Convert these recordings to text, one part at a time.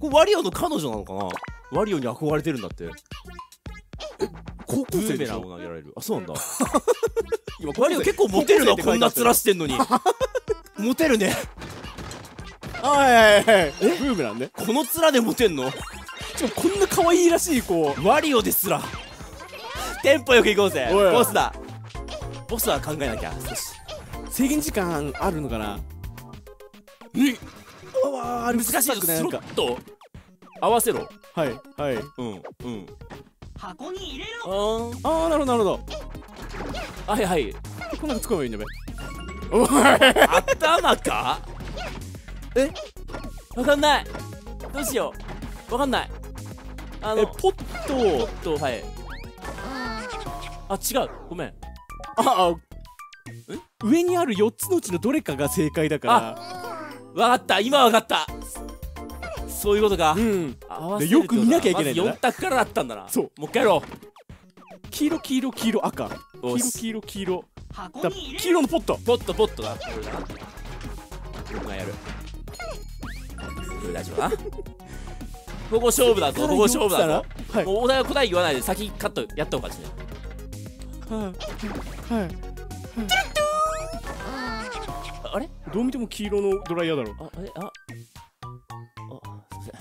これワリオの彼女なのかな？ワリオに憧れてるんだって。高校生でしょ？ランを投げられる。あそうなんだ。今ワリオ結構モテるなこんな面らしてんのに。モテるね。はいはいはいブーメランね。この面でモテんの？しかもこんな可愛いらしい子。ワリオですら。テンポよく行こうぜ。ボスだ。ボスは考えなきゃ。制限時間あるのかな？うんあわあれ難しいよスロくないなんか。ット合わせろ。はいはい。うんうん。箱に入れあろー。ああなるほどなるほど。はいはい。こんなの使えばいいんだべ。頭か？え？わかんない。どうしよう。わかんない。あの。えポッおっトとはい。あ違う。ごめん。ああ上にある4つのうちのどれかが正解だかわかった。今わかった。そういうことか、らうん。合わせるよく見なきゃいけないんだな。まず4択からだったんだな。そう。もう一回やろ黄色黄色黄色赤。う黄色黄色黄色。箱だ黄色のポット。ポットポットだ。これだやる。これ大丈夫だな。ここ勝負だぞ。ここ勝負だぞ。はい。もうお題は答え言わないで先カットやったおかしい。ねはい。はいああれ？どう見ても黄色のドライヤーだろ。あえあ。あすいま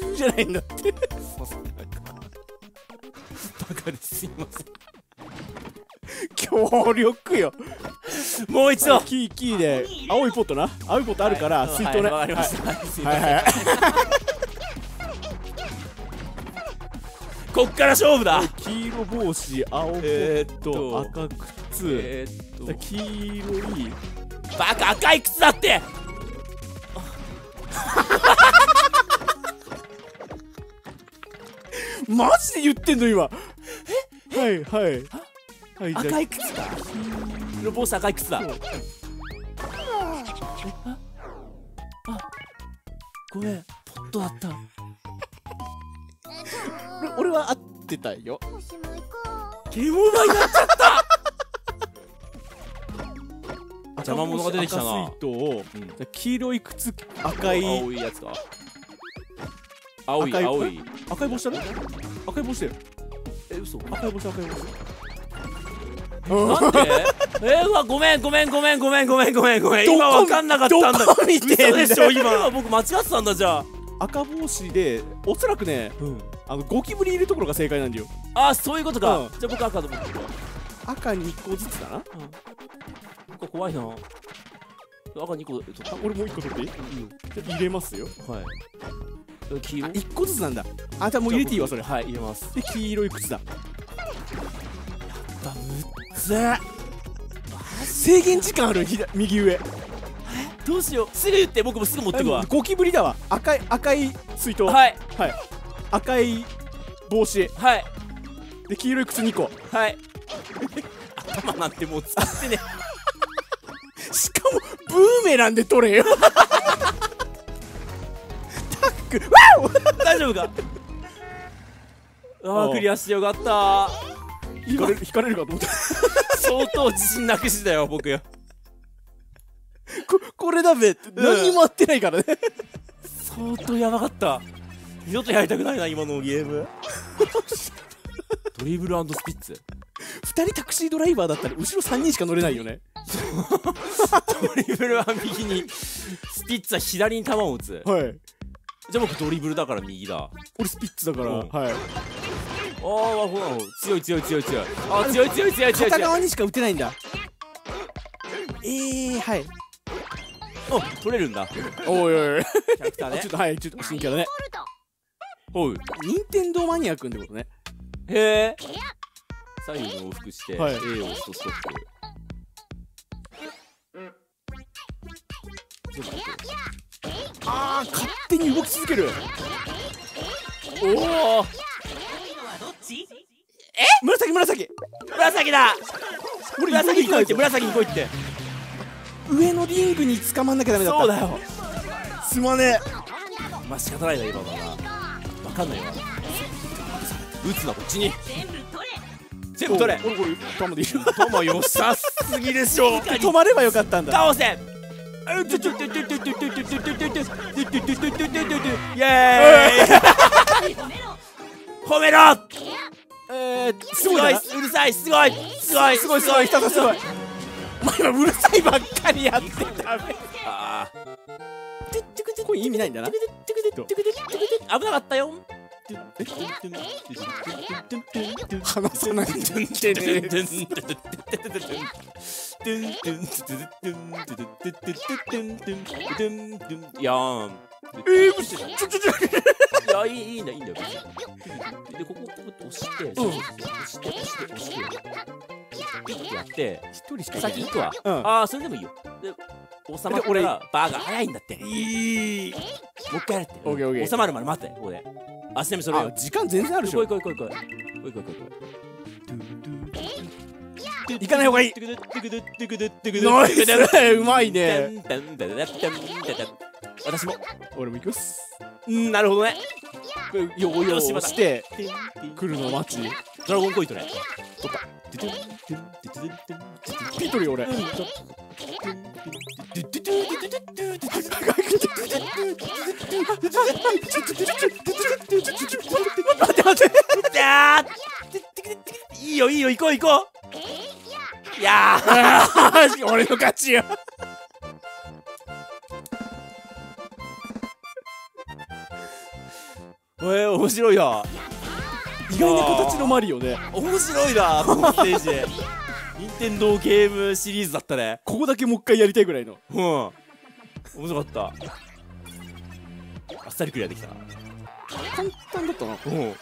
せんじゃないんだってすいませんバカですいませ協力よんもう一度キーキーで青いポットな青いポットあるから水筒ねはいわかりましたはいはいこっから勝負だ黄色帽子青ポえッーっとト赤靴えーっと。黄色い。バカ赤い靴だって。マジで言ってんの今。はいはい。はい赤い靴だ。の帽子赤い靴だ。そう。ごめん。ポットだった。俺は合ってたよ。ゲームオーバーになっちゃった邪魔者が出てきたな。赤水筒をうん。黄色い靴赤い。青いやつか。青い青い。赤い帽子だね。赤い帽子だよ。え嘘。赤い帽子赤い帽子。なんでえー、うわごめんごめんごめんごめんごめんごめんごめん。今わかんなかったんだ。どこ見てんでしょ今。僕間違ってたんだじゃあ。赤帽子でおそらくねうん。あのゴキブリいるところが正解なんだよ。あそういうことか、うん。じゃあ僕赤と思って。る赤に1個ずつだな。あ赤怖いな。赤2個取った俺もう1個取っていい？じゃあ入れますよ。はい。え黄色？1個ずつなんだ。あじゃあもう入れていいわそれ。はい入れます。で黄色い靴だ。だむっつー。制限時間ある？左右上。どうしよう。すぐ言って僕もすぐ持ってくわ。ゴキブリだわ。赤い赤い水筒。はい。はい。赤い帽子。はい。で黄色い靴2個。はい。頭なんてもう使ってねしかもブーメランで取れよ。タック。わ大丈夫か？あおう。ークリアしてよかった。引かれる引かれるかと思った。相当自信なくしてたよ僕。ここれだべ何にも合ってないからね。相当やばかった。二度とやりたくないな今のゲーム。ドリブルスピッツ。2人タクシードライバーだったら後ろ3人しか乗れないよねドリブルは右にスピッツは左に球を打つ。はい。じゃあ僕ドリブルだから右だ。あ俺スピッツだから、うん。はい。あほら強い強い強い強い。あ強い強い強い強い片強い。側にしか打てないんだ。えー、はい。お取れるんだ。おいおいおい。キャラクターね。ちょっとはいちょっと新キャラね。おう任天堂マニア君ってことね。へえ左右に往復して、はい。A を押すとストップあー勝手に動き続ける。おお最後はどっち紫紫紫だ俺紫に来いって上紫に来いって。上のリングに捕まんなきゃダメだった。そうだよ。すまねまあ仕方ないな今のは。な分かんないわ。撃つなこっちに。全部取れ。全部取れ。俺これ弾でいい。よ友よさすぎでしょ。止まればよかったんだ。倒せちょちょちょちょちょちょちょちょちょちょちょちょちょちょちょイエーイ褒めろえー、すごいうるさいすごいすごいすごいすごい人がすごいお前うるさいばっかりやってダメああこれ意味ないんだな危なかったよ話せないんだねいやいいいいんだいいん。だよでここここ押してそうそうそう押して押して押してピッてやって一人しか先行くわうんああそれでもいいよで収まったらバーが早いんだってもいいう一回やれってオッケーオッケー収まるまで待ってここで足並みそれ時間全然あるでしょ来い来い来い来い来い来い来い来い行かない方がいい。ナナイス。うまいね。私も。俺も行きます。うんなるほどね。ヨーヨーよしまたして来るのを待ち。ドラゴンコイントね。ピートリー俺。待って待って。いいよいいよ行こう行こういやー俺の勝ちよ。えー、面白いな。意外な形のマリオね。面白いなこのステージ。任天堂ゲームシリーズだったね。ここだけもう一回やりたいぐらいの。うん。面白かった。あっさりクリアできた。簡単だったな。うん